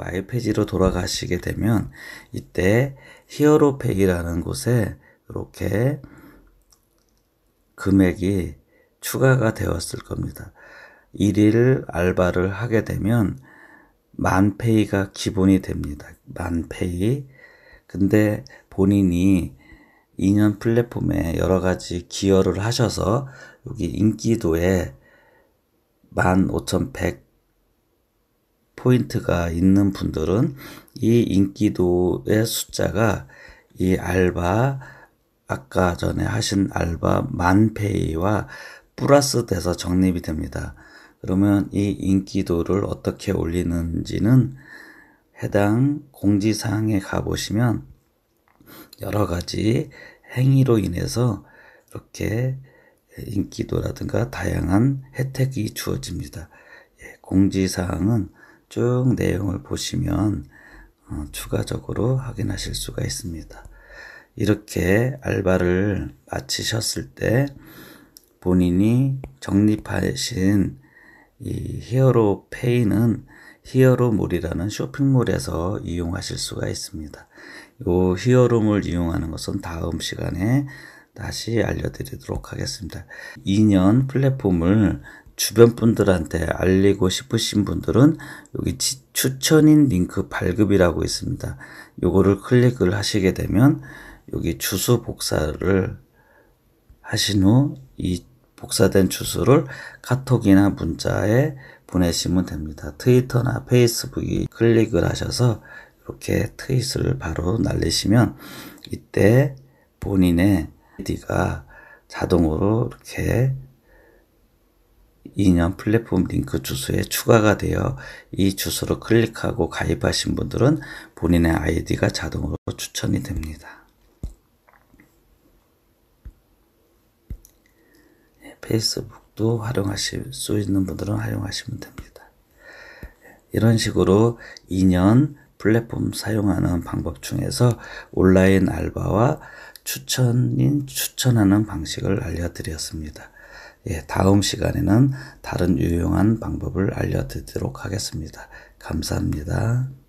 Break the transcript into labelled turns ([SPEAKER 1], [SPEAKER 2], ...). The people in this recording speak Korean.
[SPEAKER 1] 가입 페이지로 돌아가시게 되면 이때 히어로 페이라는 곳에 이렇게 금액이 추가가 되었을 겁니다. 1일 알바를 하게 되면 만페이가 기본이 됩니다. 만페이. 근데 본인이 인연 플랫폼에 여러 가지 기여를 하셔서 여기 인기도에 15,100 포인트가 있는 분들은 이 인기도의 숫자가 이 알바 아까 전에 하신 알바 만페이와 플러스 돼서 적립이 됩니다. 그러면 이 인기도를 어떻게 올리는지는 해당 공지사항에 가보시면 여러 가지 행위로 인해서 이렇게 인기도라든가 다양한 혜택이 주어집니다. 예, 공지사항은 쭉 내용을 보시면 어, 추가적으로 확인하실 수가 있습니다. 이렇게 알바를 마치셨을 때 본인이 적립하신 이 히어로 페이는 히어로몰이라는 쇼핑몰에서 이용하실 수가 있습니다. 이 히어로몰 이용하는 것은 다음 시간에 다시 알려드리도록 하겠습니다. 2년 플랫폼을 주변 분들한테 알리고 싶으신 분들은 여기 추천인 링크 발급이라고 있습니다. 요거를 클릭을 하시게 되면 여기 주소 복사를 하신 후 이 복사된 주소를 카톡이나 문자에 보내시면 됩니다. 트위터나 페이스북이 클릭을 하셔서 이렇게 트윗을 바로 날리시면 이때 본인의 아이디가 자동으로 이렇게 2년 플랫폼 링크 주소에 추가가 되어 이 주소를 클릭하고 가입하신 분들은 본인의 아이디가 자동으로 추천이 됩니다. 페이스북도 활용하실 수 있는 분들은 활용하시면 됩니다. 이런 식으로 2년 플랫폼 사용하는 방법 중에서 온라인 알바와 추천인 추천하는 방식을 알려드렸습니다. 예, 다음 시간에는 다른 유용한 방법을 알려드리도록 하겠습니다. 감사합니다.